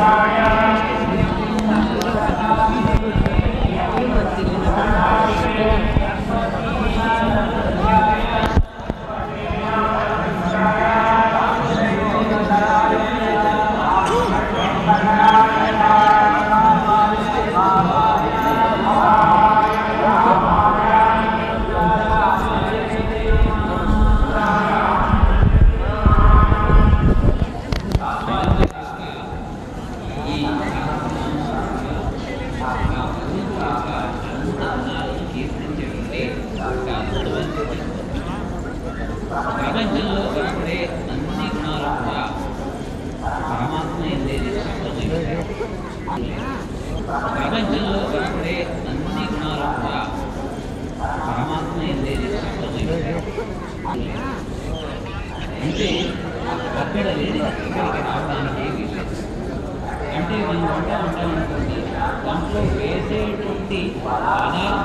Amen. ప్రపంచంలో కనపడే అన్ని గుణాలు కూడా పరమాత్మ ఎందేది అంటే అక్కడ లేని ఇక్కడికి రావడానికి ఏమీ అంటే మనం వంట వండాలనుకోండి దాంట్లో వేసేటువంటి పదార్థాల